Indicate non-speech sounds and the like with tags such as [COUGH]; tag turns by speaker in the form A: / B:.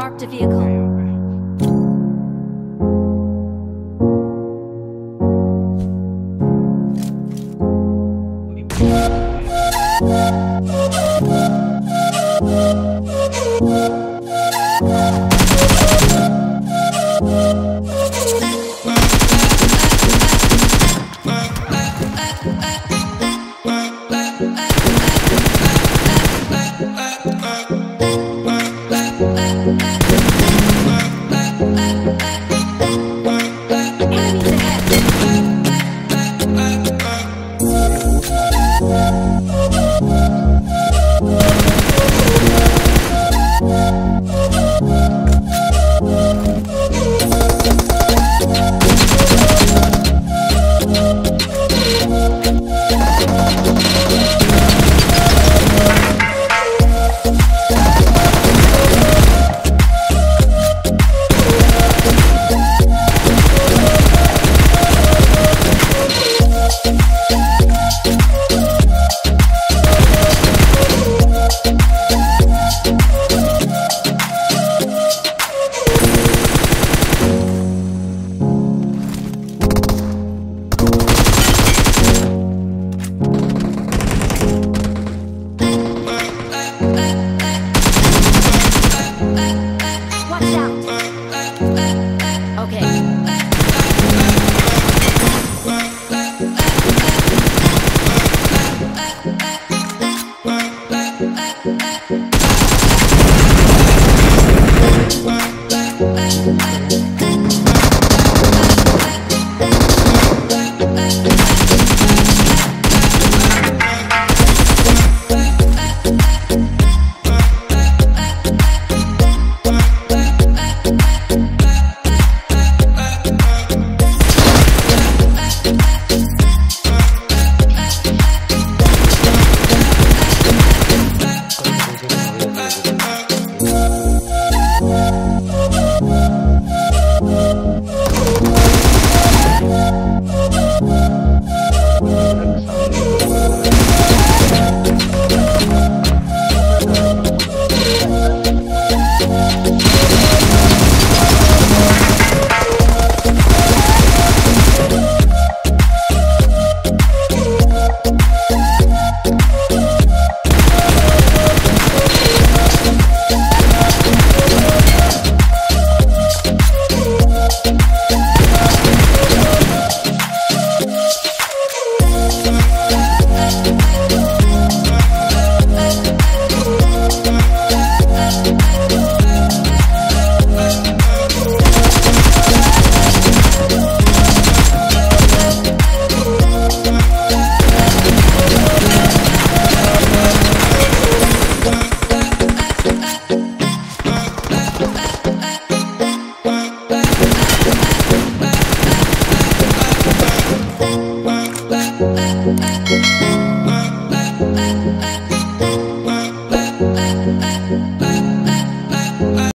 A: Marked a vehicle. Enemies [LAUGHS] Bye.
B: Thank